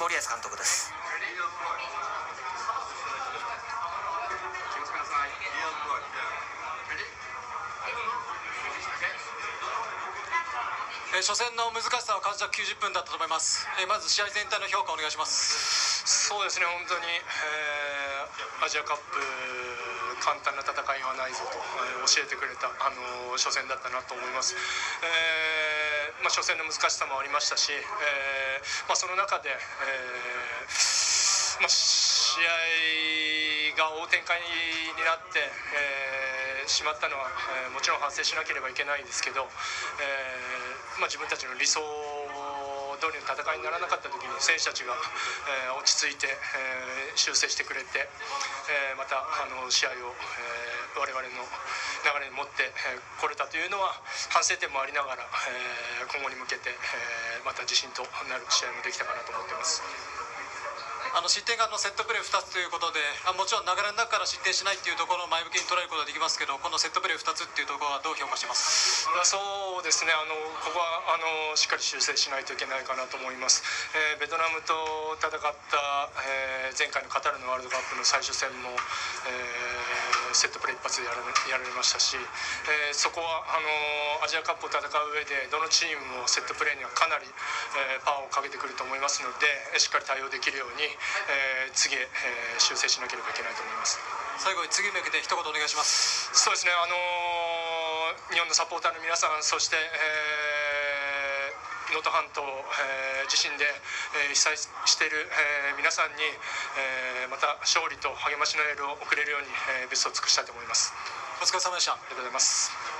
森保監督です。えー初戦の難しさを感じた90分だったと思います、えーまず試合全体の評価お願いします。そうですね、本当に、えーアジアカップ、簡単な戦いはないぞと、えー教えてくれた、あのー初戦だったなと思います、えーあ、初戦の難しさもありましたし、えーまあ、その中で、えーまあ、試合が大展開になって、えーしまったのは、えもちろん反省しなければいけないんですけど、えま、自分たちの理想通りの戦いにならなかった時に選手たちが、えー落ち着いて、えー修正してくれて、えーまたあの試合を、えー我々の流れに持ってえーこれたというのは反省点もありながら、えー今後に向けて、えーまた自信となる試合もできたかなと思っています。あの失点があのセットプレー2つということであもちろん流れの中から失点しないっていうところを前向きに捉えることができますけどこのセットプレー2つっていうところはどう評価します？そうですね。あのここはあのしっかり修正しないといけないかなと思います、えーベトナムと戦った、えー前回のカタールのワールドカップの最終戦も、えーセットプレー一発でやられやられましたし、えーそこはあのアジアカップを戦う上でどのチームもセットプレーにはかなり、えーパワーをかけてくると思いますのでえーしっかり対応できるように、えー次へ、えー修正しなければいけないと思います。最後に次に向けて一言お願いします。そうですね、あのー日本のサポーターの皆さん、そして、えー能登半島、えー地震で、えー被災している、えー皆さんに、えーまた勝利と励ましのエールを送れるように、えーベストを尽くしたいと思います。お疲れ様でしたありがとうございます。